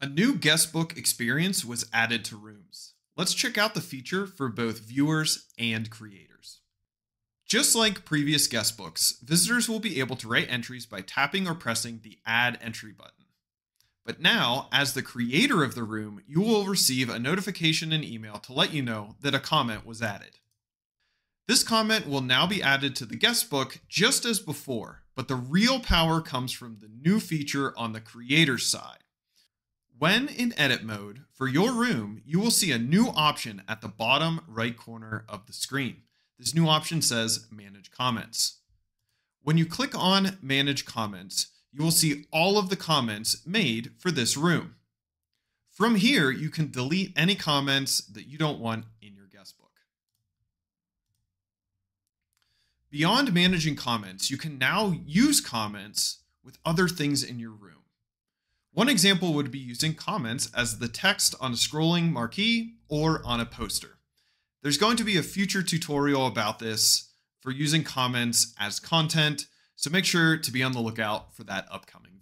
A new guestbook experience was added to Rooms. Let's check out the feature for both viewers and creators. Just like previous guestbooks, visitors will be able to write entries by tapping or pressing the Add Entry button. But now, as the creator of the room, you will receive a notification and email to let you know that a comment was added. This comment will now be added to the guestbook just as before, but the real power comes from the new feature on the creator's side. When in edit mode for your room, you will see a new option at the bottom right corner of the screen. This new option says Manage Comments. When you click on Manage Comments, you will see all of the comments made for this room. From here, you can delete any comments that you don't want in your guestbook. Beyond managing comments, you can now use comments with other things in your room. One example would be using comments as the text on a scrolling marquee or on a poster. There's going to be a future tutorial about this for using comments as content, so make sure to be on the lookout for that upcoming